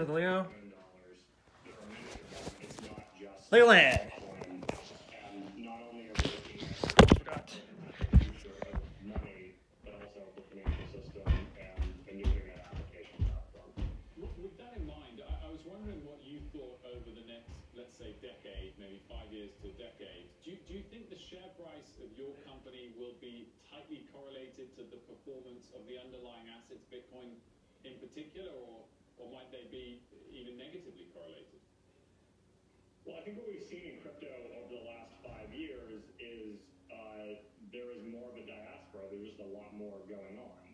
The Leo. dollars. There are many of them. It's not just Leland. Bitcoin. And not only are we looking at Forgot. the future of money, but also the financial system and the new internet application platform. With with that in mind, I, I was wondering what you thought over the next, let's say, decade, maybe five years to a decade. Do you think the share price of your company will be tightly correlated to the performance of the underlying assets, Bitcoin in particular, or, or might they be even negatively correlated? Well, I think what we've seen in crypto over the last five years is uh, there is more of a diaspora. There's just a lot more going on.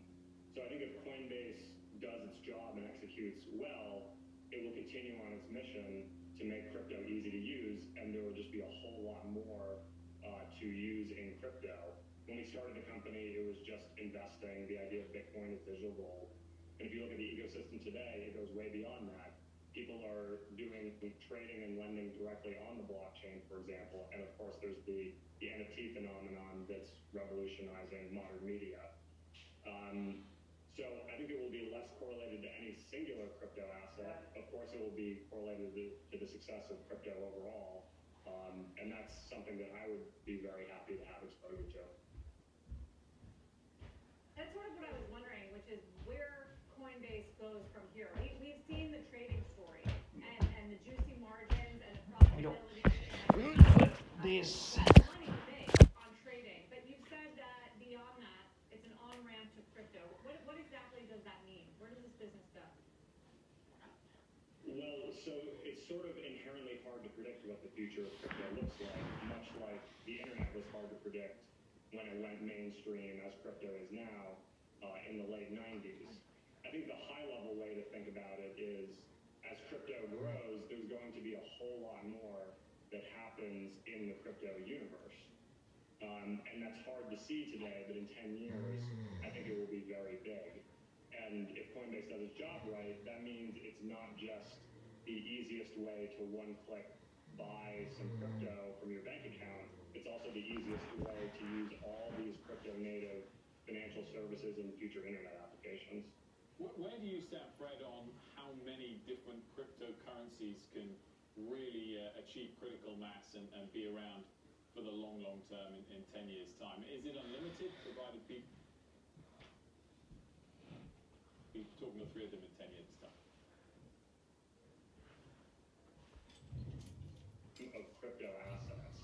So I think if Coinbase does its job and executes well, it will continue on its mission to make crypto easy to use, and there will just be a whole lot more uh, to use in crypto. When we started the company, it was just investing. The idea of Bitcoin is digital gold. And if you look at the ecosystem today, it goes way beyond that. People are doing trading and lending directly on the blockchain, for example. And of course, there's the, the NFT phenomenon that's revolutionizing modern media. Um, so I think it will be less correlated to any singular crypto asset. Of course, it will be correlated to, to the success of crypto overall. Um, and that's something that I would be very happy to have exposure to. That's sort of what I was wondering, which is where Coinbase goes from here. We, we've seen the trading story and, and the juicy margins and the We don't- profitability. These. Money to make on trading, but you said that beyond that, it's an on-ramp to crypto. What, what exactly does that mean? Where does this business go? Well, so it's sort of inherently hard to predict what the future of crypto looks like, much like the internet was hard to predict when it went mainstream as crypto is now uh, in the late 90s. I think the high level way to think about it is as crypto grows, there's going to be a whole lot more that happens in the crypto universe. Um, and that's hard to see today, but in 10 years, I think it will be very big. And if Coinbase does its job right, that means it's not just the easiest way to one click buy some crypto from your bank account. It's also the easiest way to use all these crypto native financial services and future internet applications. Where, do you stand, Fred, on how many different cryptocurrencies can really uh, achieve critical mass and, and be around for the long, long term in, in 10 years' time? Is it unlimited, provided people... We're talking of three of them in 10 years' time. of crypto assets.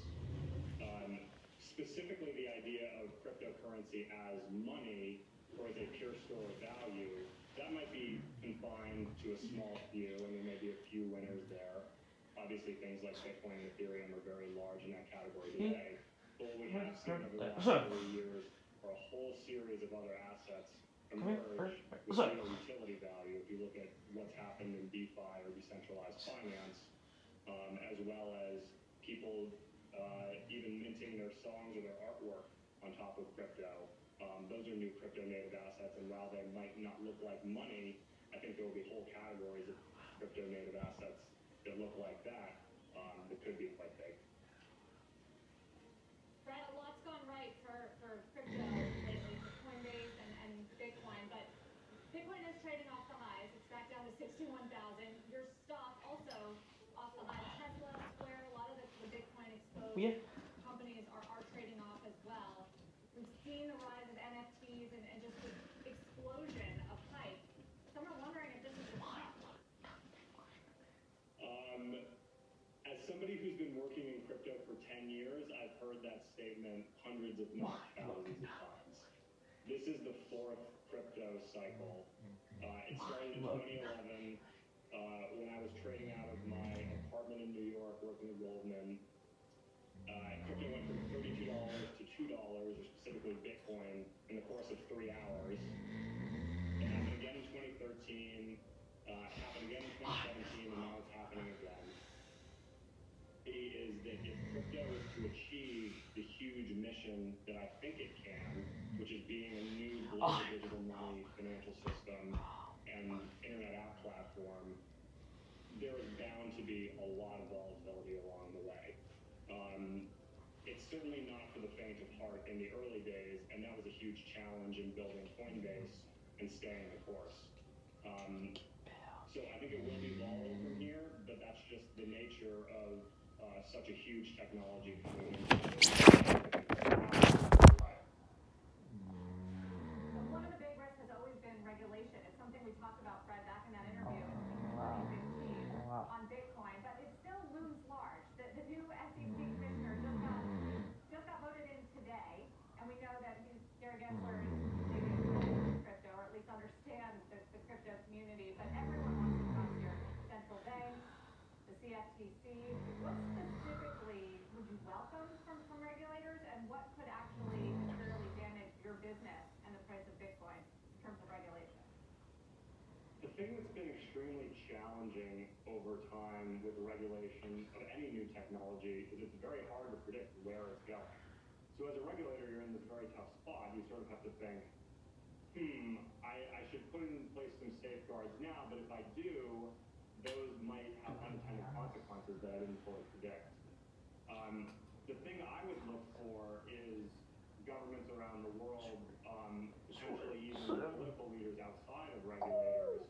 Um, specifically, the idea of cryptocurrency as money or as a pure store of value, that might be confined to a small few, and there may be a few winners there. Obviously, things like Bitcoin and Ethereum are very large in that category today. But we have seen over the last three years are a whole series of other assets emerge with real utility value. If you look at what's happened in DeFi or decentralized finance, um, as well as people uh, even minting their songs or their artwork on top of crypto. Um, those are new crypto native assets, and while they might not look like money, I think there will be whole categories of crypto native assets that look like that um, that could be quite big. Brett, a lot's gone right for, for crypto lately, Coinbase and, and Bitcoin, but Bitcoin is trading off the highs. It's back down to 61,000. Your stock also off the highs. Tesla, Square, a lot of the, the Bitcoin exposed Yeah. companies are, are trading off as well. We've seen the rise of NFTs and, and just this explosion of hype. Some are wondering if this is a trap. Um, as somebody who's been working in crypto for 10 years, I've heard that statement hundreds, if not thousands of times. This is the fourth crypto cycle. Uh, it started in 2011 uh, when I was trading out of my apartment in New York working with Goldman. Uh, crypto went from $32 to $2, or specifically Bitcoin, in the course of three hours. It happened again in 2013, uh, it happened again in 2017, and now it's happening again. It is that if crypto is to achieve the huge that I think it can, which is being a new global digital money financial system and internet app platform, there is bound to be a lot of volatility along the way. Um, it's certainly not for the faint of heart in the early days, and that was a huge challenge in building Coinbase and staying the course. Um, so I think it will be volatile from here, but that's just the nature of uh, such a huge technology coming in. So one of the big risks has always been regulation. It's something we talked about, Fred, back in that interview in 2015 on Bitcoin, but it still looms large. The, the new SEC commissioner just got, just got voted in today, and we know that he's, Gary Gensler is digging into crypto, or at least understands the, the crypto community, but everyone wants to come here. Central banks, What specifically would you welcome from, from regulators, and what could actually materially damage your business and the price of Bitcoin in terms of regulation? The thing that's been extremely challenging over time with regulation of any new technology is it's very hard to predict where it's going. So as a regulator, you're in this very tough spot. You sort of have to think, hmm, I, I should put in place some safeguards now, but if I do, those might have consequences that I didn't fully predict. Um, the thing I would look for is governments around the world, um, potentially even political leaders outside of regulators,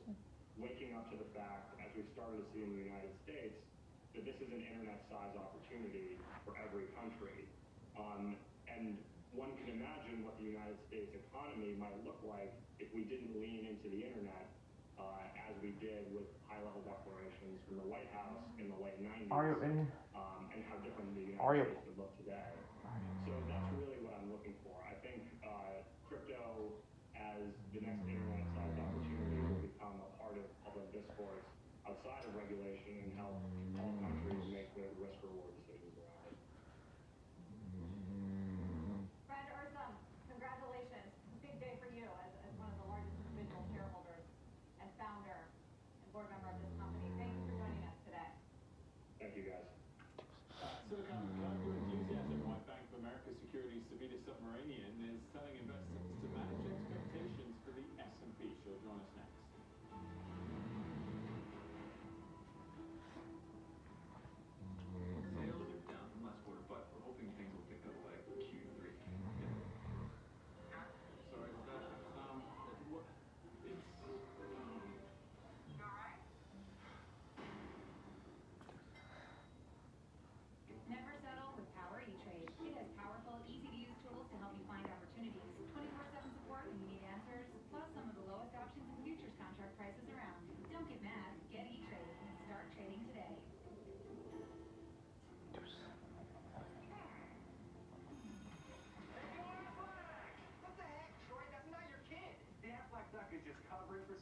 waking up to the fact, as we've started to see in the United States, that this is an internet-sized opportunity for every country. Um, and one can imagine what the United States economy might look like if we didn't lean into the internet uh, as we did with high-level declarations from the White House in the late 90s Are you in? um, and how different the Are you-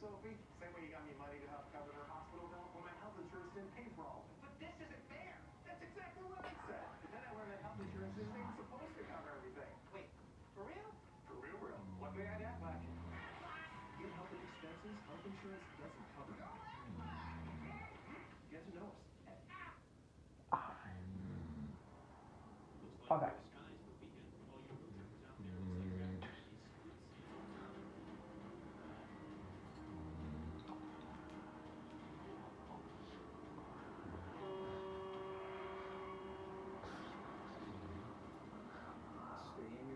Sophie. Same way you got me money to help cover her hospital bill when my health insurance didn't pay for all of it. But this isn't fair. That's exactly what I said. And then I learned that health insurance isn't even supposed to cover everything. Wait, for real? For real, real. What way I that Black? Your health expenses, health insurance doesn't cover them. Get to know us. Okay.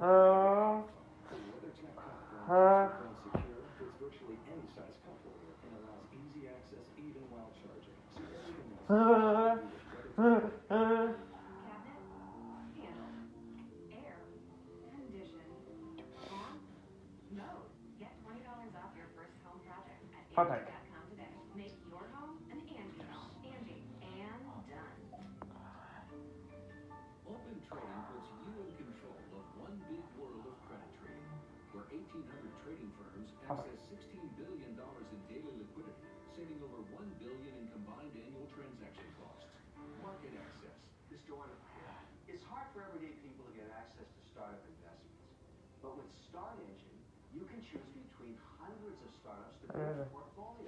Everything else uh, 1 billion in combined annual transaction costs. Market access. Mr. Warner, it's hard for everyday people to get access to startup investments. But with Start Engine, you can choose between hundreds of startups to build a uh, portfolio.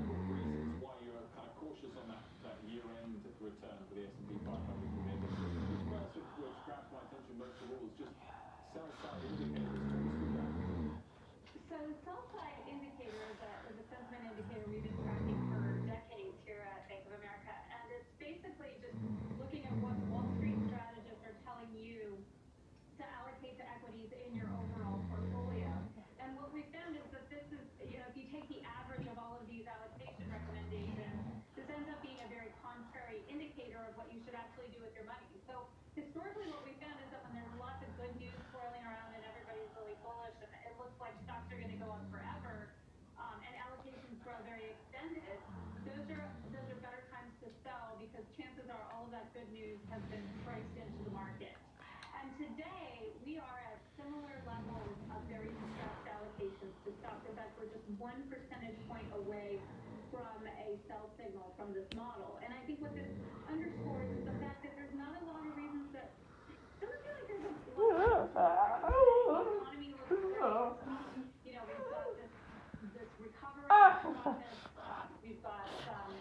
has been priced into the market. And today we are at similar levels of very distressed allocations to stocks. In fact, we're just one percentage point away from a sell signal from this model. And I think what this underscores is the fact that there's not a lot of reasons that doesn't feel like there's a lot of economy looks great. You know, we've got this this recovery process. Uh, we've got um,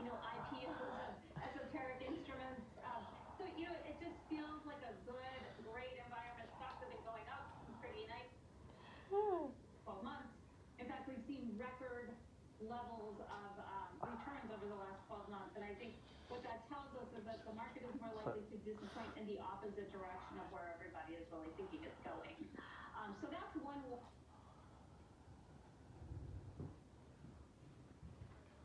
you know IPOs of esoteric instruments. Um, so you know, it just feels like a good, great environment. Stocks have been going up pretty nice 12 months. In fact, we've seen record levels of um, returns over the last 12 months, and I think what that tells us is that the market is more likely to disappoint in the opposite direction of where everybody is really thinking it's going. Um, so that's one.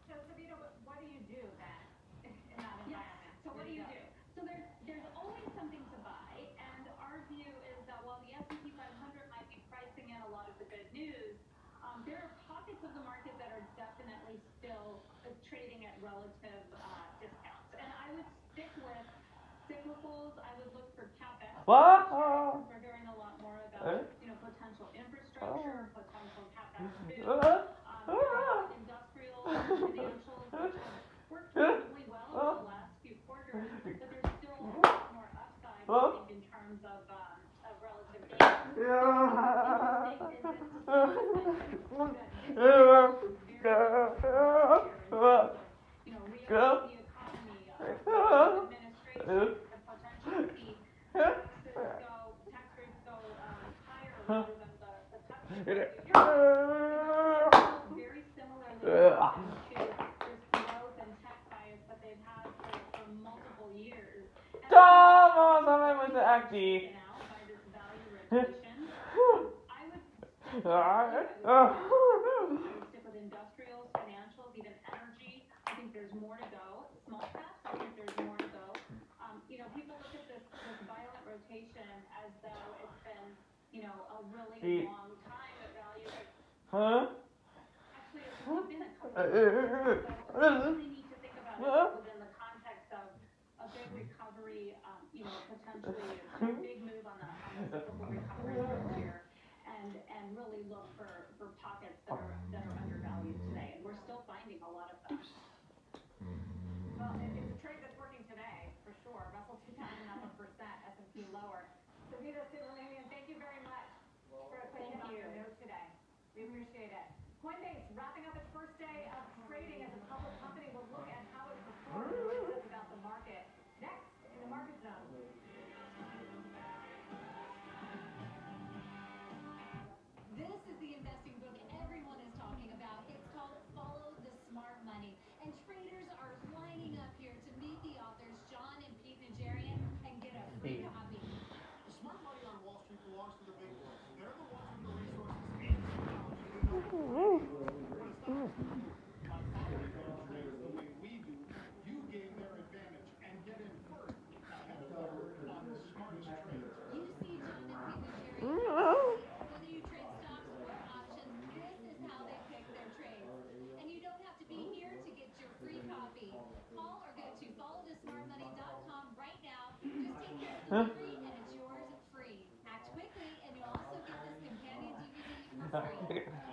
So Savita, what, do you do then in that environment? So what do you do? So there's there's always something to buy, and our view is that while the S&P 500 might be pricing in a lot of the good news, um, there are pockets of the market that are definitely still uh, trading at relative uh, discounts. And I would stick with cyclicals. I would look for capex. What? We're hearing a lot more about you know potential infrastructure, potential capex. food, Uh, um, industrial, financials, which have worked reasonably well over the last few quarters, but there's still a lot more upside, I think, in terms of, um, of relative gains. You know, reopening the economy, uh, administration could potentially see taxes go, tax rates go, um, higher rather than the, the tax rate. Very similarly to this growth and tech bias that they've had for, for multiple years. And Come on, somebody with the acting. now by this value rotation, I would stick Uh, I would stick with industrials, financials, even energy. I think there's more to go. Small caps, I think there's more to go. Um, you know, people look at this, this violent rotation as though it's been, you know, a really long time that value has Huh? Actually, uh, it's only been a couple of years, so we really need to think about it within the context of a big recovery, um, you know, potentially a hmm? big move on the, on the recovery here. And, and really look for, delivery and it's yours free. Act quickly and you'll also get this companion DVD for free.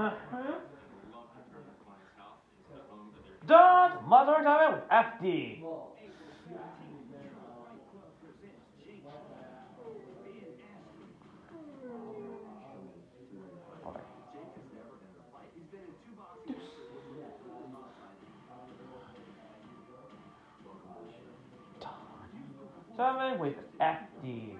Uh-huh. Don't mother away with FD. Seven with FD.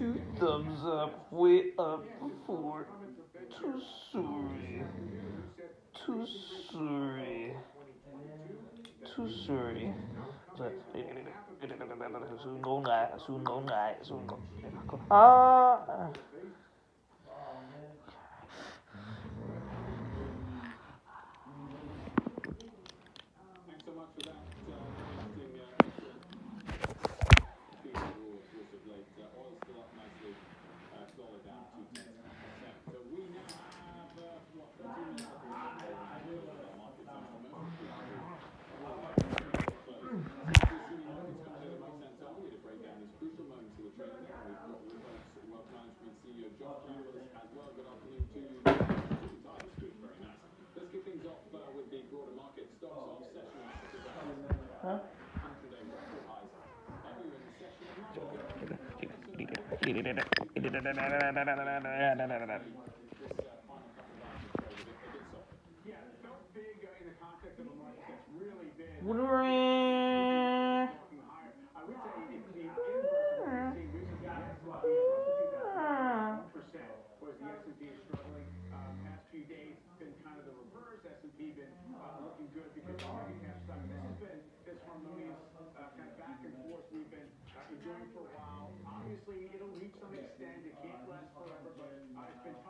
two thumbs up, way up for too sorry, too sorry, too sorry. Soon go night, soon go night, soon go. Ah. When we're in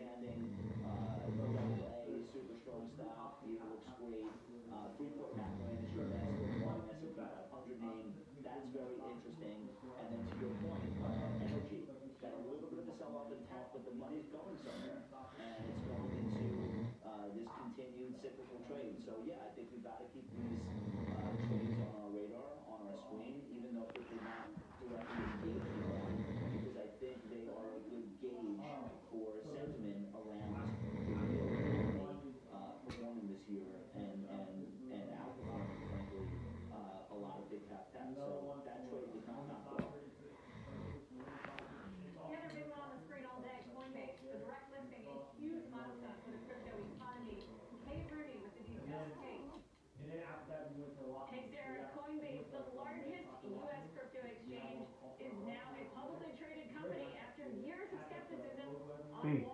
understanding skepticism. Hmm.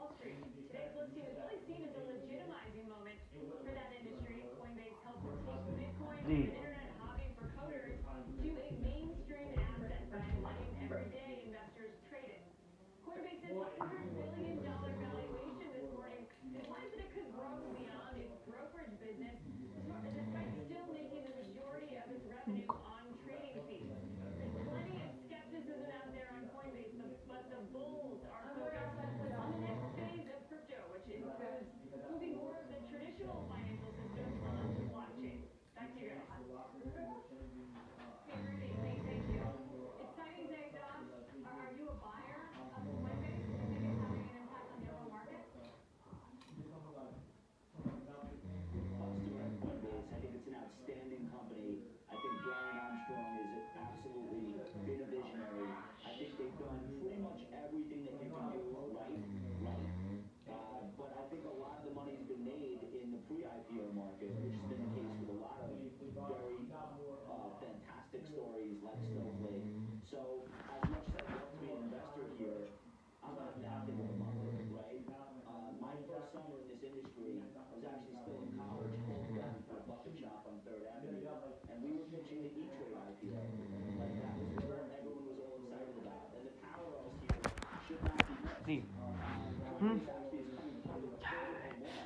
นี่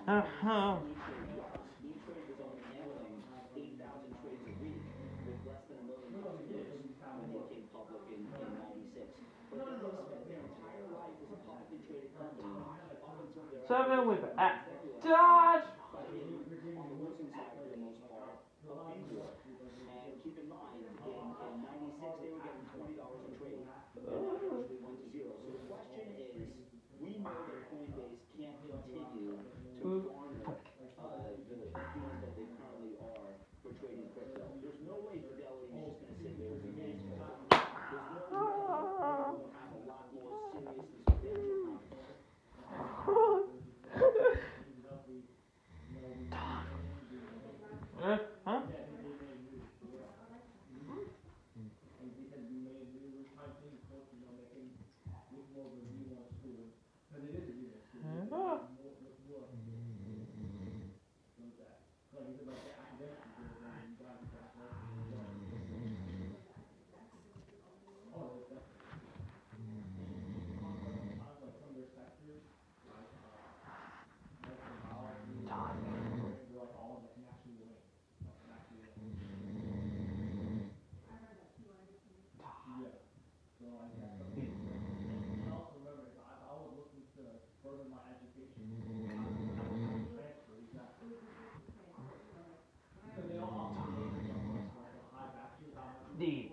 อ้าวเซเว่นวิปแอดดัช keep in mind, in, in Dodge know that Coinbase can't continue the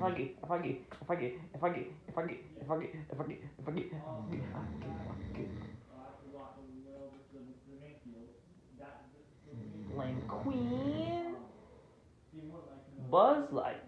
or followthesmartmoney.com. get, if I get, if I get, if I get, if I get, if I get, if I get, if I get, if I get, if I get, I Lane Queen, Buzz Light,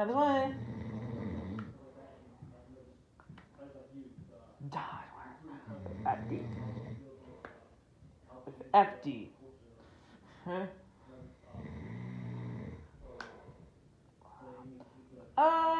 Either way. FD. FD. Huh? Uh,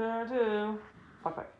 Sure do. Bye bye.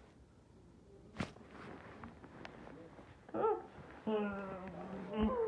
um,